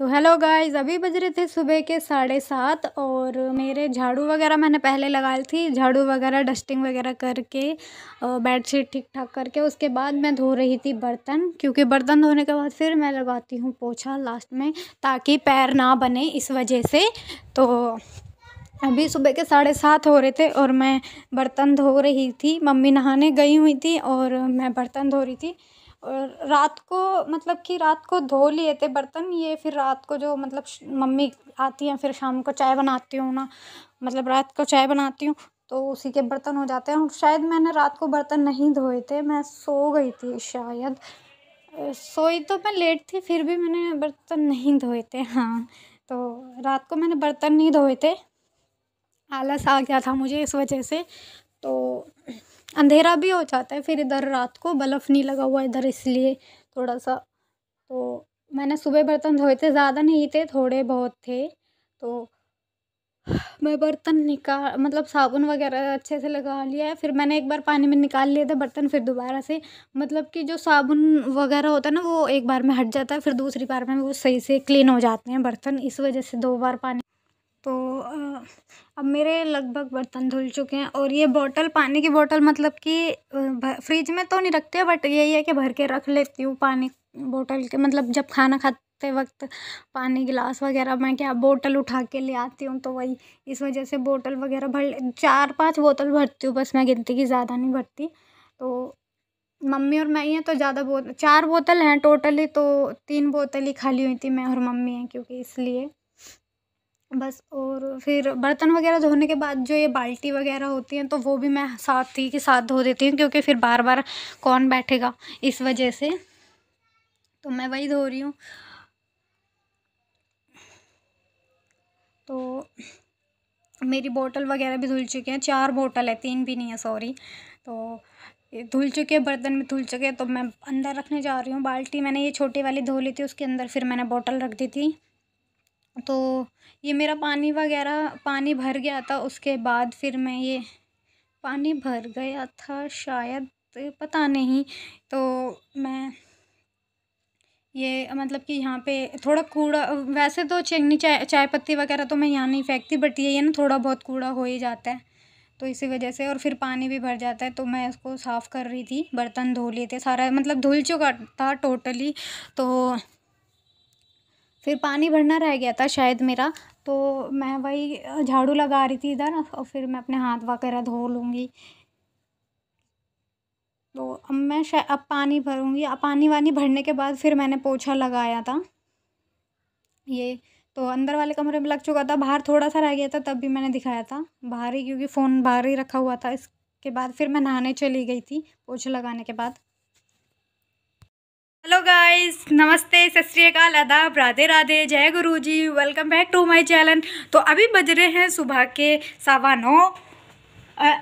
तो hello guys, अभी बज रहे थे सुबह के साढ़े सात और मेरे झाड़ू वगैरह मैंने पहले लगाई थी, झाड़ू वगैरह, डस्टिंग वगैरह करके बेडशीट ठीक ठाक करके, उसके बाद मैं धो रही थी बर्तन, क्योंकि बर्तन धोने के बाद फिर मैं लगाती हूँ पोछा लास्ट में, ताकि पैर ना बने इस वजह से। तो अभी सुबह के साढ़े सात हो रहे थे और मैं बर्तन धो रही थी, मम्मी नहाने गई हुई थी और मैं बर्तन धो रही थी। रात को मतलब कि रात को धो लिए थे बर्तन, ये फिर रात को जो मतलब मम्मी आती हैं, फिर शाम को चाय बनाती हूँ ना मतलब रात को चाय बनाती हूँ तो उसी के बर्तन हो जाते हैं। शायद मैंने रात को बर्तन नहीं धोए थे, मैं सो गई थी शायद। सोई तो मैं लेट थी, फिर भी मैंने बर्तन नहीं धोए थे हाँ। तो रात को मैंने बर्तन नहीं धोए थे, आलस आ गया था मुझे इस वजह से। तो अंधेरा भी हो जाता है, फिर इधर रात को बल्ब नहीं लगा हुआ इधर इसलिए थोड़ा सा। तो मैंने सुबह बर्तन धोए थे, ज़्यादा नहीं थे, थोड़े बहुत थे। तो मैं बर्तन निकाल मतलब साबुन वगैरह अच्छे से लगा लिया है, फिर मैंने एक बार पानी में निकाल लिए थे बर्तन, फिर दोबारा से मतलब कि जो साबुन वगैरह होता है ना, वो एक बार में हट जाता है, फिर दूसरी बार में वो सही से क्लीन हो जाते हैं बर्तन, इस वजह से दो बार पानी। तो अब मेरे लगभग बर्तन धुल चुके हैं और ये बॉटल पानी की बॉटल मतलब कि फ्रिज में तो नहीं रखते, बट यही है कि भर के रख लेती हूँ पानी बॉटल के। मतलब जब खाना खाते वक्त पानी गिलास वगैरह मैं क्या बोतल उठा के ले आती हूँ तो वही इस वजह से बोतल वगैरह भर चार पाँच बोतल भरती हूँ, बस मैं गिनती की ज़्यादा नहीं भरती। तो मम्मी और मैं ही हैं तो ज़्यादा बोतल चार बोतल हैं टोटली तो तीन बोतल ही खाली हुई थी मैं और मम्मी हैं, क्योंकि इसलिए। बस, और फिर बर्तन वगैरह धोने के बाद जो ये बाल्टी वगैरह होती हैं तो वो भी मैं साथ ही के साथ धो देती हूँ, क्योंकि फिर बार बार कौन बैठेगा इस वजह से। तो मैं वही धो रही हूँ। तो मेरी बोतल वगैरह भी धुल चुके हैं, चार बोतल है, तीन भी नहीं है, सॉरी। तो धुल चुके हैं, बर्तन में धुल चुके हैं तो मैं अंदर रखने जा रही हूँ। बाल्टी मैंने ये छोटी वाली धो ली थी, उसके अंदर फिर मैंने बोतल रख दी थी। तो ये मेरा पानी वगैरह, पानी भर गया था, उसके बाद फिर मैं ये पानी भर गया था शायद, पता नहीं। तो मैं ये मतलब कि यहाँ पे थोड़ा कूड़ा, वैसे तो चीनी चाय चाय पत्ती वगैरह तो मैं यहाँ नहीं फेंकती बट ये ना, थोड़ा बहुत कूड़ा हो ही जाता है। तो इसी वजह से और फिर पानी भी भर जाता है तो मैं इसको साफ़ कर रही थी, बर्तन धो लिए थे सारा मतलब धुल चुका था टोटली तो फिर पानी भरना रह गया था शायद मेरा तो मैं वही झाड़ू लगा रही थी इधर और फिर मैं अपने हाथ वगैरह धो लूँगी। तो अब मैं अब पानी भरूँगी। अब पानी वानी भरने के बाद फिर मैंने पोछा लगाया था। ये तो अंदर वाले कमरे में लग चुका था, बाहर थोड़ा सा रह गया था, तब भी मैंने दिखाया था। बाहर ही, क्योंकि फ़ोन बाहर ही रखा हुआ था। इसके बाद फिर मैं नहाने चली गई थी, पोछा लगाने के बाद। हेलो गाइस नमस्ते, सत श्रीकाल आदाब, राधे राधे, जय गुरु जी welcome back to my channel तो अभी बज रहे हैं सुबह के सवा नौ।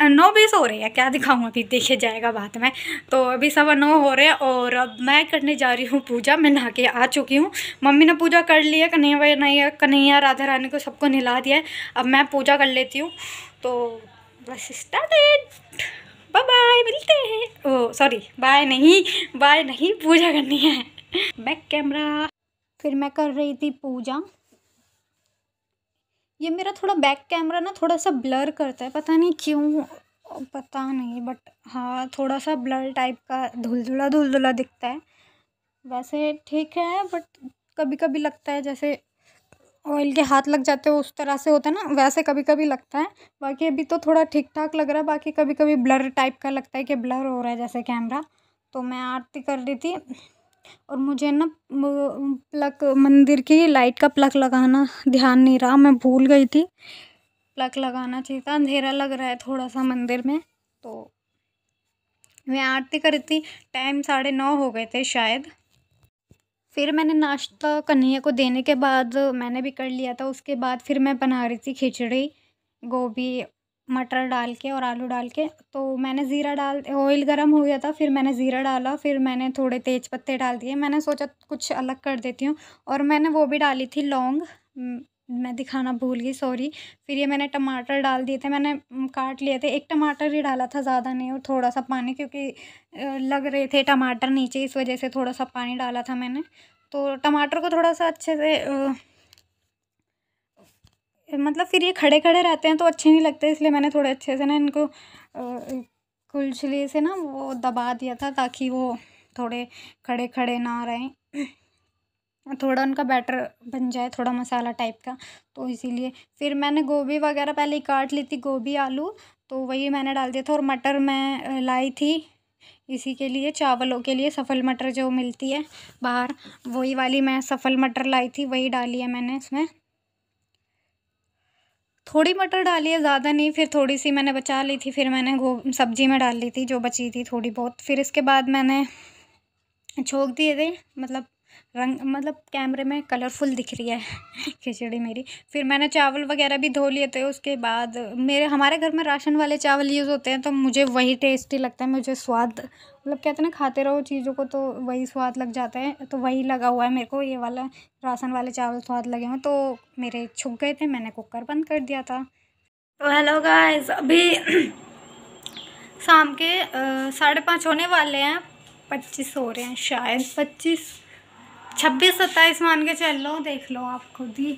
नौ बीस हो रहे हैं, क्या दिखाऊँ अभी? देखे जाएगा बात में। तो अभी सवा नौ हो रहे हैं और अब मैं करने जा रही हूँ पूजा। मैं नहा के आ चुकी हूँ। मम्मी ने पूजा कर ली है, कन्हैया भाई नहीं कन्हैया, राधा रानी को सबको नहला दिया है। अब मैं पूजा कर लेती हूँ। तो बस स्टार्टेड बाय बाय मिलते हैं। सॉरी बाय नहीं बाय नहीं, पूजा करनी है। बैक कैमरा फिर मैं कर रही थी पूजा। ये मेरा थोड़ा बैक कैमरा ना थोड़ा सा ब्लर करता है, पता नहीं क्यों, पता नहीं बट हाँ थोड़ा सा ब्लर टाइप का धुलधुला धुलधुला दिखता है। वैसे ठीक है बट कभी कभी लगता है जैसे ऑयल के हाथ लग जाते हो, उस तरह से होता है ना, वैसे कभी कभी लगता है। बाकी अभी तो थोड़ा ठीक ठाक लग रहा है, बाकी कभी कभी ब्लर टाइप का लगता है कि ब्लर हो रहा है जैसे कैमरा। तो मैं आरती कर रही थी और मुझे ना प्लग, मंदिर की लाइट का प्लग लगाना ध्यान नहीं रहा, मैं भूल गई थी। प्लग लगाना चाहिए था, अंधेरा लग रहा है थोड़ा सा मंदिर में तो मैं आरती कर रही थी, टाइम साढ़े नौ हो गए थे शायद। फिर मैंने नाश्ता कन्हैया को देने के बाद मैंने भी कर लिया था। उसके बाद फिर मैं बना रही थी खिचड़ी, गोभी, मटर डाल के और आलू डाल के। तो मैंने ज़ीरा डाल, ऑयल गर्म हो गया था, फिर मैंने ज़ीरा डाला, फिर मैंने थोड़े तेज़ पत्ते डाल दिए। मैंने सोचा कुछ अलग कर देती हूँ और मैंने वो भी डाली थी लौंग मैं दिखाना भूल गई सॉरी फिर ये मैंने टमाटर डाल दिए थे, मैंने काट लिए थे। एक टमाटर ही डाला था, ज़्यादा नहीं, और थोड़ा सा पानी, क्योंकि लग रहे थे टमाटर नीचे, इस वजह से थोड़ा सा पानी डाला था मैंने। तो टमाटर को थोड़ा सा अच्छे से मतलब फिर ये खड़े खड़े रहते हैं तो अच्छे नहीं लगते, इसलिए मैंने थोड़े अच्छे से ना इनको कुलछली से ना वो दबा दिया था, ताकि वो थोड़े खड़े खड़े ना रहें। थोड़ा उनका बैटर बन जाए, थोड़ा मसाला टाइप का। तो इसीलिए फिर मैंने गोभी वगैरह पहले ही काट ली थी, गोभी, आलू। तो वही मैंने डाल दिया था और मटर मैं लाई थी। इसी के लिए, चावलों के लिए सफ़ल मटर जो मिलती है बाहर, वही वाली मैं सफ़ल मटर लाई थी, वही डाली है मैंने इसमें थोड़ी मटर डाली है, ज़्यादा नहीं, फिर थोड़ी सी मैंने बचा ली थी, फिर मैंने गो, सब्ज़ी में डाल ली थी, जो बची थी थोड़ी बहुत। फिर इसके बाद मैंने छोंक दिए थे मतलब रंग मतलब कैमरे में कलरफुल दिख रही है खिचड़ी मेरी। फिर मैंने चावल वगैरह भी धो लिए थे, उसके बाद मेरे, हमारे घर में राशन वाले चावल यूज़ होते हैं तो मुझे वही टेस्टी लगता है, मुझे स्वाद मतलब कहते हैं ना, खाते रहो चीज़ों को तो वही स्वाद लग जाता है तो वही लगा हुआ है मेरे को, ये वाला राशन वाले चावल स्वाद लगे हुए तो मेरे छुप गए थे, मैंने कुकर बंद कर दिया था। तो हेलो गाइस अभी शाम के साढ़े पाँच होने वाले हैं, पच्चीस हो रहे हैं शायद, पच्चीस। छब्बीस, सत्ताईस मान के चल लो, देख लो आप खुद ही।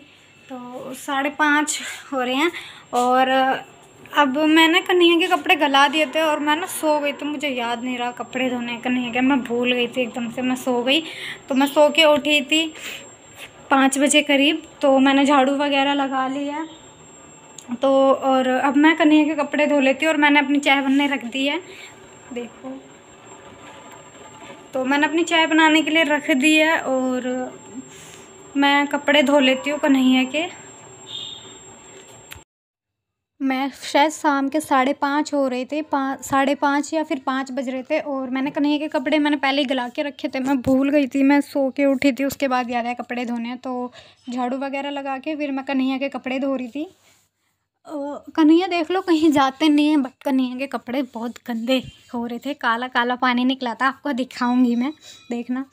तो साढ़े पाँच हो रहे हैं। और अब मैंने कन्हैया के कपड़े गला दिए थे और मैं ना सो गई तो मुझे याद नहीं रहा कपड़े धोने कन्हैया के मैं भूल गई थी एकदम से, मैं सो गई। तो मैं सो के उठी थी पाँच बजे करीब तो मैंने झाड़ू वगैरह लगा लिया। तो और अब मैं कन्हैया के कपड़े धो लेती हूँ और मैंने अपनी चाय बनने रख दी है। देखो। तो मैंने अपनी चाय बनाने के लिए रख दी है और मैं कपड़े धो लेती हूँ कन्हैया के। मैं शायद शाम के साढ़े पाँच हो रहे थे पाँच साढ़े पाँच या फिर पाँच बज रहे थे और मैंने कन्हैया के कपड़े मैंने पहले ही गला के रखे थे। मैं भूल गई थी, मैं सो के उठी थी, उसके बाद याद आया कपड़े धोने तो झाड़ू वगैरह लगा के फिर मैं कन्हैया के कपड़े धो रही थी। कन्हैया देख लो, कहीं जाते नहीं हैं बट कन्हैया के कपड़े बहुत गंदे हो रहे थे। काला काला पानी निकला था, आपको दिखाऊँगी मैं, देखना।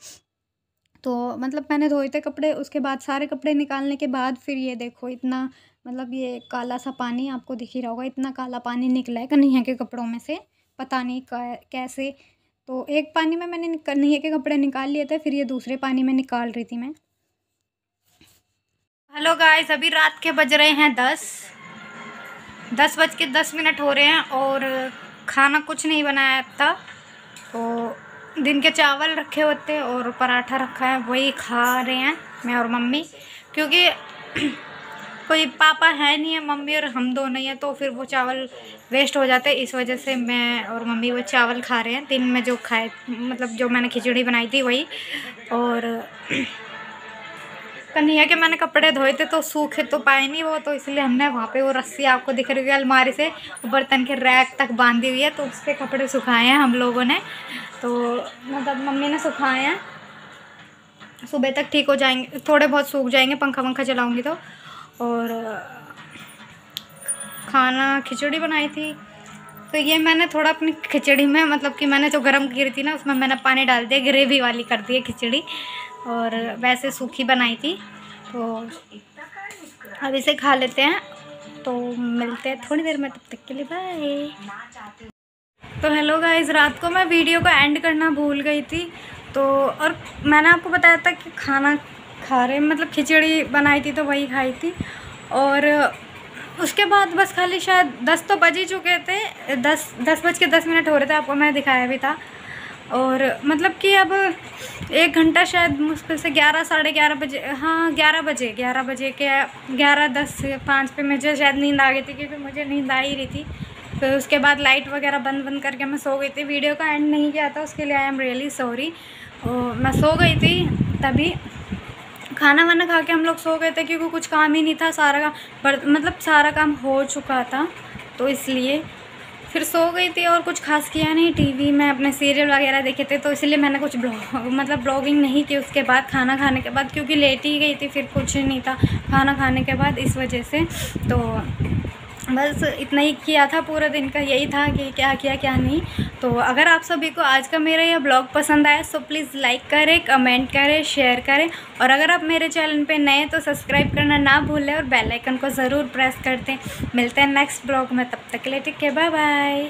तो मतलब मैंने धोए थे कपड़े, उसके बाद सारे कपड़े निकालने के बाद फिर ये देखो, इतना मतलब ये काला सा पानी आपको दिख ही रहा होगा, इतना काला पानी निकला है कन्हैया के कपड़ों में से, पता नहीं कैसे। तो एक पानी में मैंने कन्हैया के कपड़े निकाल लिए थे, फिर ये दूसरे पानी में निकाल रही थी मैं। हेलो गाइस, अभी रात के बज रहे हैं दस। दस बज के दस मिनट हो रहे हैं और खाना कुछ नहीं बनाया था। तो दिन के चावल रखे होते और पराठा रखा है, वही खा रहे हैं मैं और मम्मी। क्योंकि कोई पापा है नहीं है, मम्मी और हम दोनों ही हैं तो फिर वो चावल वेस्ट हो जाते हैं। इस वजह से मैं और मम्मी वो चावल खा रहे हैं। दिन में जो खाए मतलब जो मैंने खिचड़ी बनाई थी वही। और कन्हैया के मैंने कपड़े धोए थे तो सूखे तो पाए नहीं वो तो इसलिए हमने वहाँ पे वो रस्सी आपको दिख रही है अलमारी से बर्तन के रैक तक बांधी हुई है तो उसके कपड़े सुखाए हैं हम लोगों ने। तो मतलब मम्मी ने सुखाए हैं। सुबह तक ठीक हो जाएँगे, थोड़े बहुत सूख जाएँगे, पंखा वंखा चलाऊँगी तो। और खाना, खिचड़ी बनाई थी। तो ये मैंने थोड़ा अपनी खिचड़ी में मतलब कि मैंने जो गर्म की थी ना, उसमें मैंने पानी डाल दिया, ग्रेवी वाली कर दी है खिचड़ी। और वैसे सूखी बनाई थी। तो अब इसे खा लेते हैं। तो मिलते हैं थोड़ी देर में। तब तक के लिए बाय तो हेलो गाइस रात को मैं वीडियो को एंड करना भूल गई थी। तो और मैंने आपको बताया था कि खाना खा रहे मतलब खिचड़ी बनाई थी तो वही खाई थी। और उसके बाद बस खाली शायद दस तो बज ही चुके थे। दस दस बज के दस मिनट हो रहे थे। आपको मैंने दिखाया भी था। और मतलब कि अब एक घंटा शायद मुश्किल से ग्यारह, साढ़े ग्यारह बजे हाँ ग्यारह बजे ग्यारह बजे के, ग्यारह, दस, पाँच पे मुझे शायद नींद आ गई थी क्योंकि मुझे नींद आ ही रही थी। फिर तो उसके बाद लाइट वगैरह बंद बंद करके मैं सो गई थी। वीडियो का एंड नहीं किया था, उसके लिए आई एम रियली सॉरी और मैं सो गई थी तभी। खाना वाना खा के हम लोग सो गए थे क्योंकि कुछ काम ही नहीं था, सारा काम मतलब सारा काम हो चुका था तो इसलिए फिर सो गई थी और कुछ खास किया नहीं। टीवी में अपने सीरियल वगैरह देखे थे तो इसलिए मैंने कुछ ब्लॉग मतलब ब्लॉगिंग नहीं की उसके बाद, खाना खाने के बाद, क्योंकि लेट ही गई थी, फिर कुछ नहीं था, खाना खाने के बाद इस वजह से तो बस इतना ही किया था, पूरा दिन का यही था कि क्या किया, क्या नहीं। तो अगर आप सभी को आज का मेरा यह ब्लॉग पसंद आया तो प्लीज़ लाइक करें, कमेंट करें, शेयर करें। और अगर आप मेरे चैनल पे नए तो सब्सक्राइब करना ना भूलें और बेल आइकन को ज़रूर प्रेस कर दें। मिलते हैं नेक्स्ट ब्लॉग में, तब तक के लिए ठीक है बाय बाय